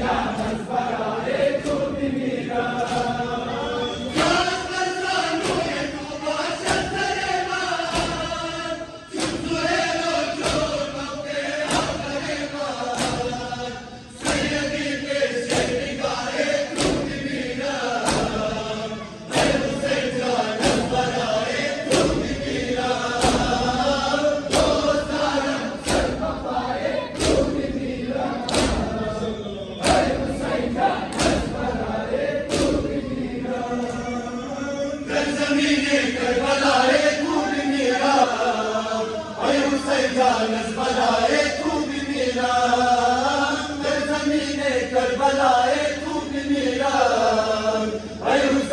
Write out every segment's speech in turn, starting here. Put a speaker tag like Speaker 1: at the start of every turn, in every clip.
Speaker 1: Jama'a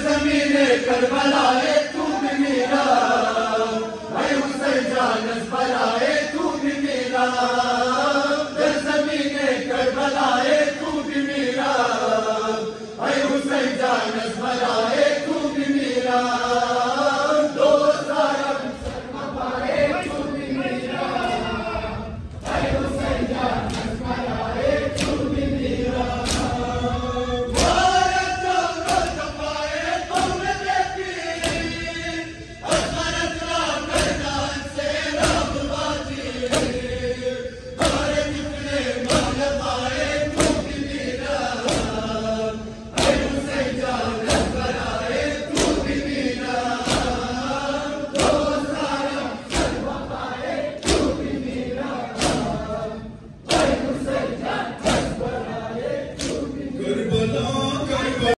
Speaker 1: जमीने Karbala तू भी मेरा।